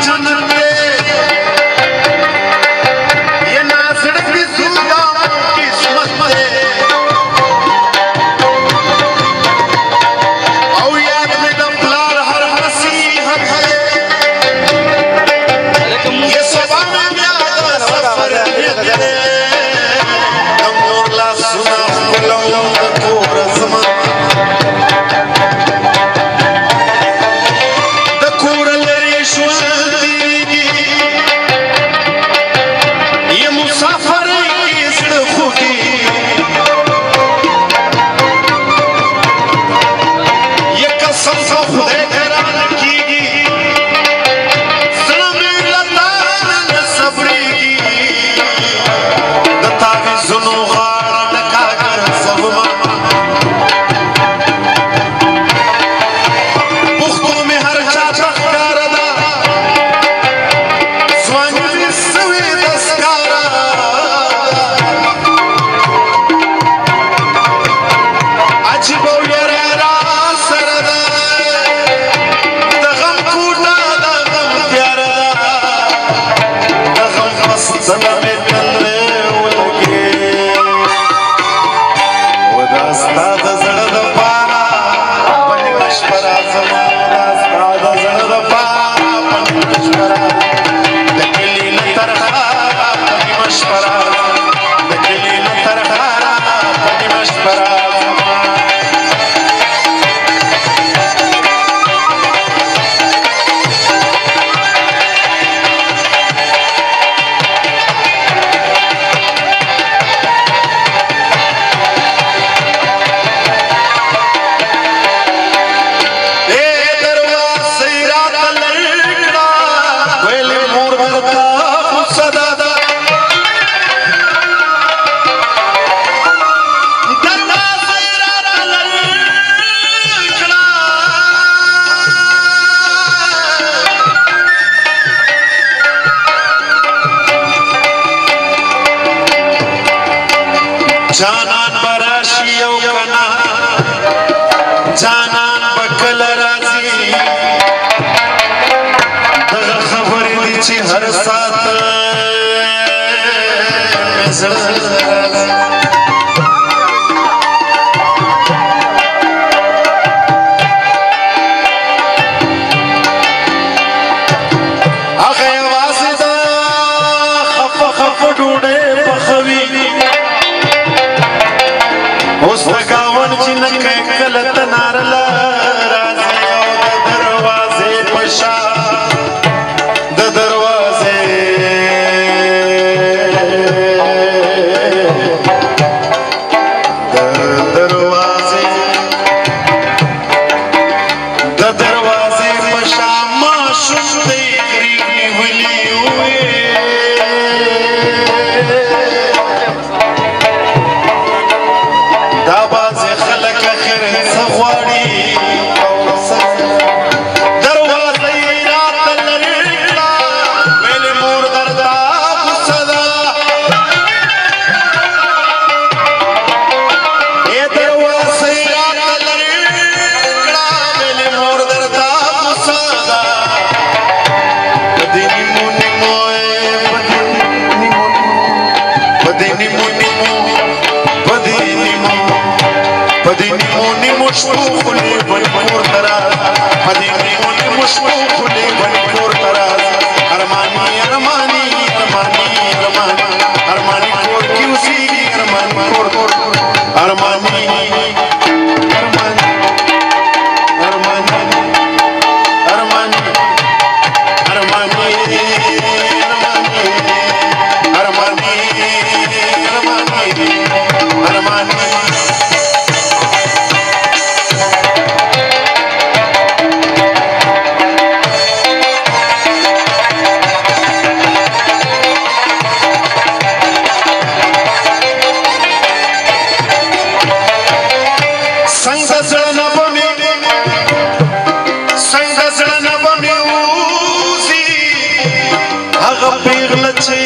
Chana جانان براشی او کنا جانان بکل رازی دغه خبرې چې هر ساعت چې نکړه کله تنارلا مشکو خلی بن کور درا پدی نیمو نیمو شکو خلی بن کور څنګه سره نه بونی څنګه سره نه بونی وزي هغه پیغله چې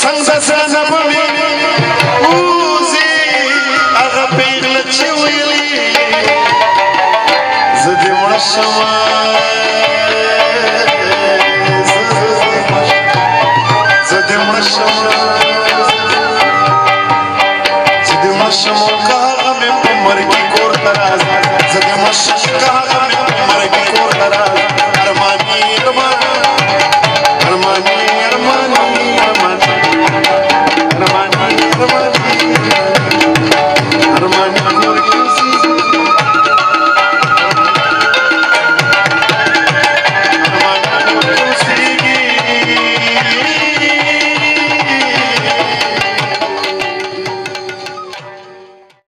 څنګه سره نه بونی وزي هغه پیغله چې ویلي زه دې مړ شمه زه د ماشوم کاغه مې په مرګي کور ته راځه زه د ماشوم کاغه